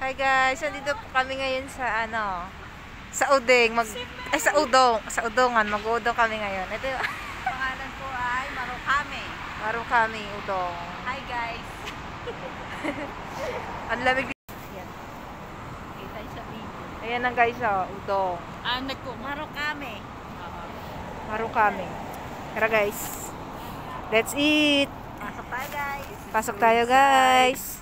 Hi guys, nandito po kami ngayon sa ano, sa Udeng, mag ay sa Udong, sa Udongan, mag-udong kami ngayon. Ito yung Pangalan ko ay Marukame. maro kami udong. Hi guys. Ang lamig dito. Kita sa video. Ayan na guys, oh, udong. Anak ko, Marukame. Maro kami. Tara guys. Let's eat. Pasok tayo guys. Pasok tayo guys.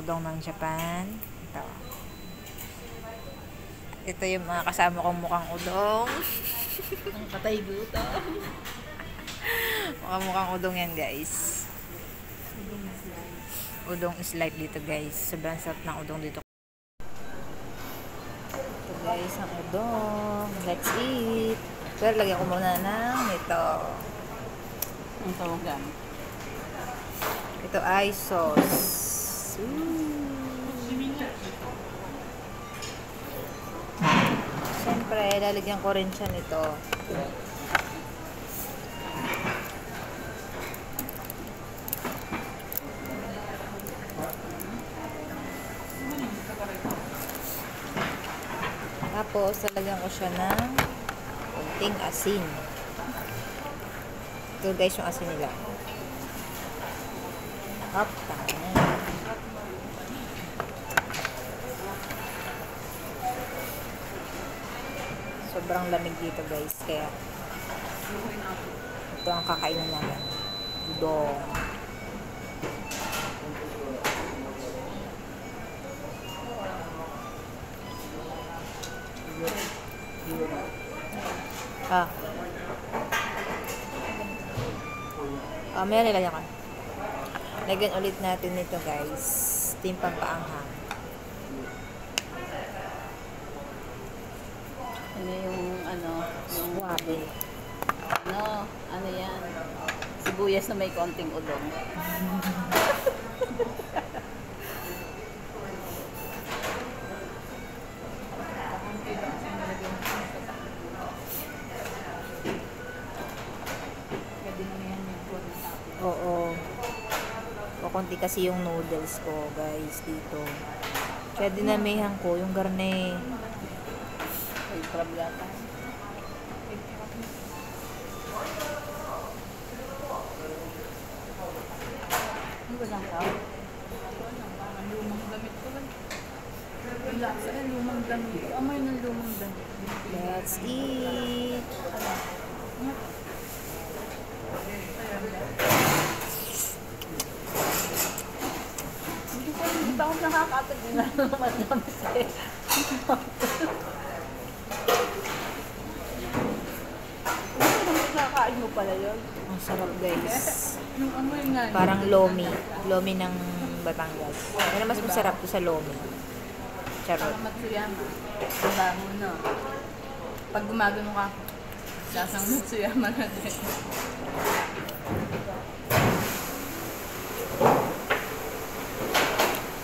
Udong ng Japan. Ito. Ito yung mga kasama kong mukhang udong. Ang patay guto. Mukhang mukhang udong yan guys. Udong is life dito guys. Sobrang sarap ng udong dito. Ito guys, ang udong. Let's eat. Pero lagyan ko muna ng ito. Ang tawagan. Ito ay sauce. Siyempre, lalagyan ko rin siya nito. Tapos, lalagyan ko siya ng kunting asin. Ito guys yung asin nila. Up, Sobrang lamig dito guys, kaya ito ang kakainin namin. Udong. Ah. Ah, may nilagyan ka. Lagyan ulit natin nito guys. Yung pampaanghang. Ano yung Suwabe. ano, ano yan? Sibuyas na may konting udong. Oo. O konti kasi yung noodles ko guys dito. Kaya dinamihan ko yung garne. May problema. Wala sa lumang damit. Amoy ng lumang damit. Let's eat. Hindi ko hindi pa ako nakakatag na eh. Ano ba nakakain mo pala yun? Ang sarap guys. Yung amoy nga. Parang lomi. Lomi ng Batangas. Ano mas masarap to sa lomi? Charot. Matsuyama. Diba mo no? Pag gumagano ka, lasang Matsuyama na din.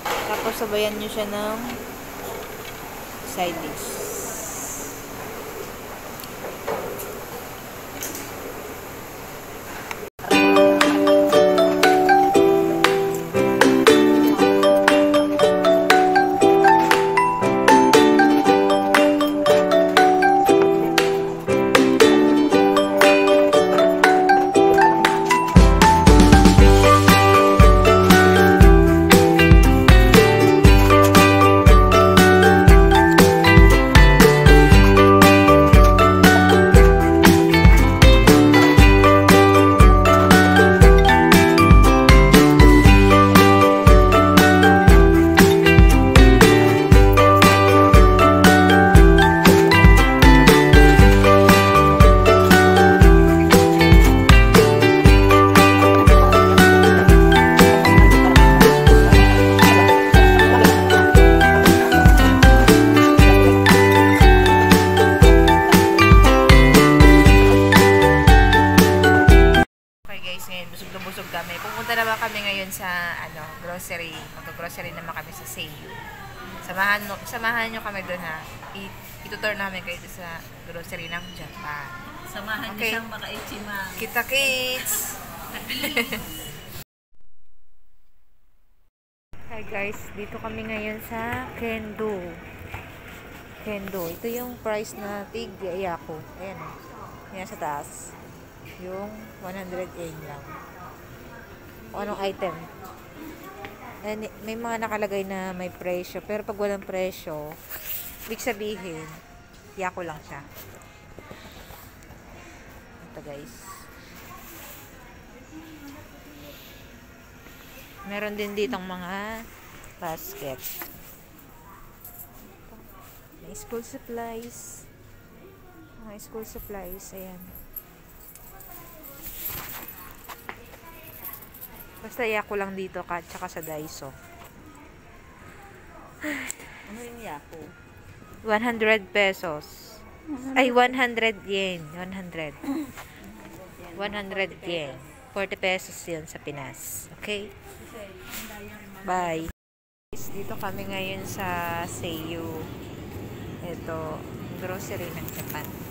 Tapos sabayan nyo siya ng side dish. Grocery. Mag-grocery naman kami sa Seiyu. Samahan, mo, samahan nyo kami doon ha. I- itutur namin kayo doon sa grocery ng Japan. Samahan Okay. niyo siyang maka-ichima. Kita kids! Hi guys, dito kami ngayon sa Kendo. Kendo. Ito yung price na tig Ayako. Ayan. Ayan sa taas. Yung 100 yen lang. O anong item. And may mga nakalagay na may presyo. Pero pag walang presyo, ibig sabihin, Yako lang siya. Ito guys. Meron din ditong mga basket. May school supplies. Mga school supplies. Ayan. Basta yako lang dito ka, tsaka sa Daiso. Ano yung yako? 100 pesos. Ay, 100 yen. 100. 100 yen. 40 pesos yun sa Pinas. Okay? Bye. Dito kami ngayon sa Seiyu. Ito, grocery ng Japan.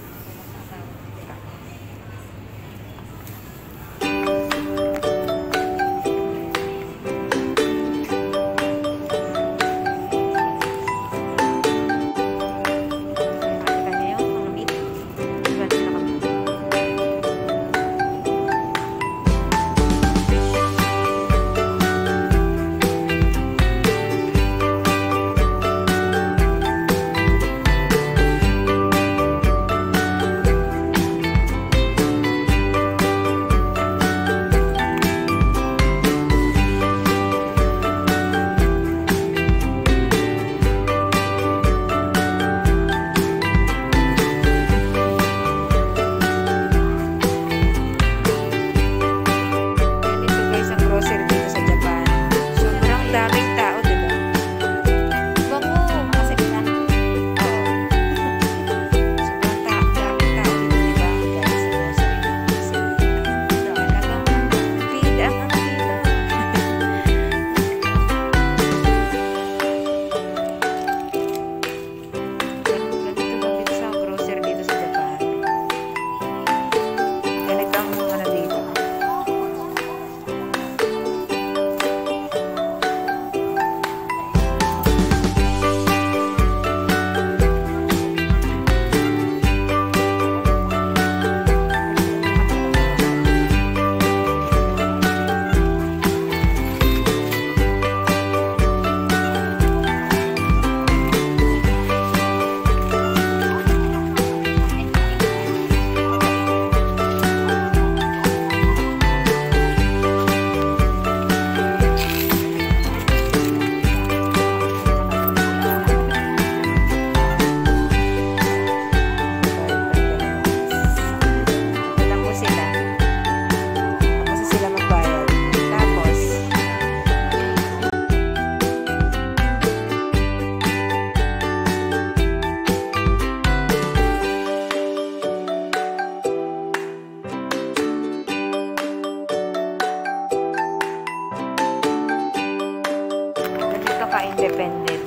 Ka-independent.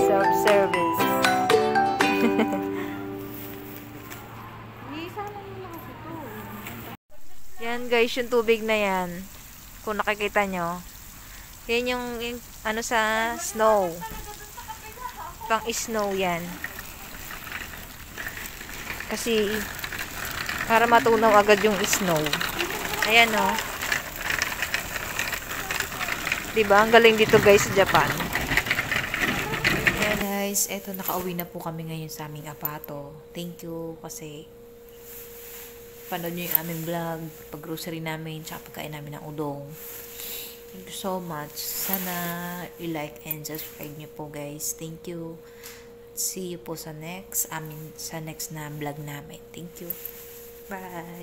Self-service. Yan guys, yung tubig na yan. Kung nakikita nyo. Yan yung, yung ano sa snow. Pang snow yan. Kasi para matunaw agad yung snow. Ayan o. Oh. Diba? Ang galing dito guys sa Japan. Ayan guys, eto nakauwi na po kami ngayon sa aming apato. Thank you kasi panood nyo yung aming vlog, pag-grocery namin, tsaka pagkain namin ng udong. Thank you so much. Sana i-like and subscribe nyo po guys. Thank you. See you po sa next, amin, sa next na vlog namin. Thank you. Bye!